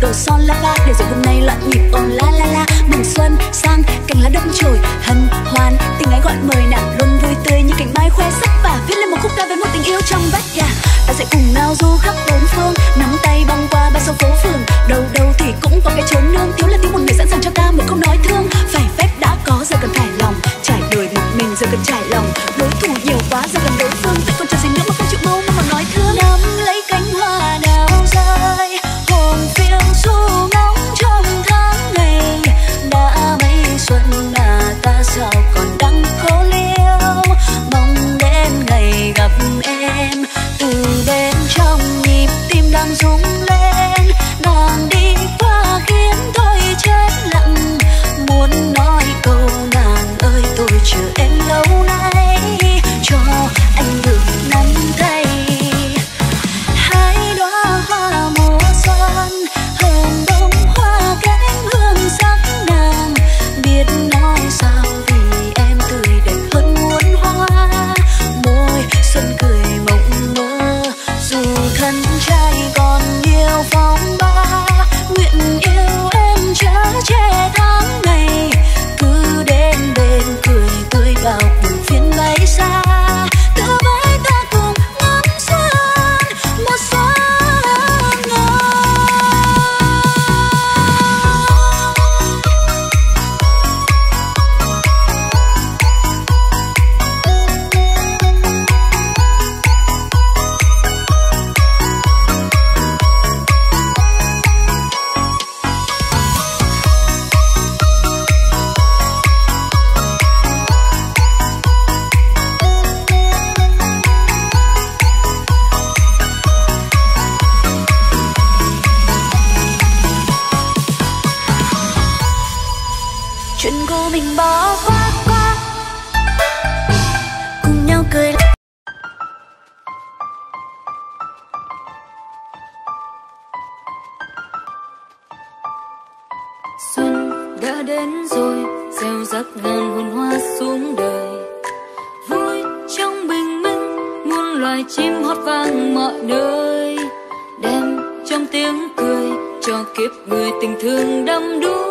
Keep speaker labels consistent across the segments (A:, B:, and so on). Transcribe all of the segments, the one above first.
A: đồ son lava để rồi hôm nay loạn nhịp ồn la la la. Mừng xuân, sang, cành lá đông trồi, hân hoan. Tình ái gọi mời nàng luôn vui tươi như cành mai khoe sắc và viết lên một khúc ca với một tình yêu trong vắt gà. Ta sẽ cùng nhau du khắp bốn phương, nắm tay băng qua ba số phố phường. Đâu đâu thì cũng có cái chốn nương, thiếu là thiếu một người sẵn sàng cho ta một câu nói thương. Phải phép đã có, giờ cần phải lòng, trải đời một mình, giờ cần trải lòng. Đối thủ nhiều quá, giờ cần đối phương. Chuyện của mình bỏ qua qua cùng nhau cười
B: Xuân đã đến rồi, gieo rắc ngàn hồn hoa xuống đời. Vui trong bình minh, muôn loài chim hót vang mọi nơi. Đem trong tiếng cười, cho kiếp người tình thương đắm đuối.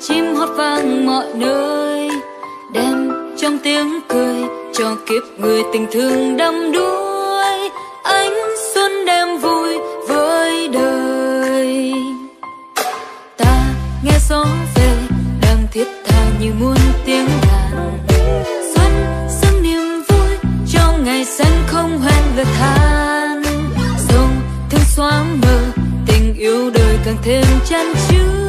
B: Chim hót vang mọi nơi. Đem trong tiếng cười, cho kiếp người tình thương đắm đuối. Ánh xuân đem vui với đời. Ta nghe gió về, đang thiết tha như muôn tiếng đàn. Xuân dâng niềm vui cho ngày xanh không hoen lượt than dòng thương xóa mờ tình yêu đời càng thêm chan chứa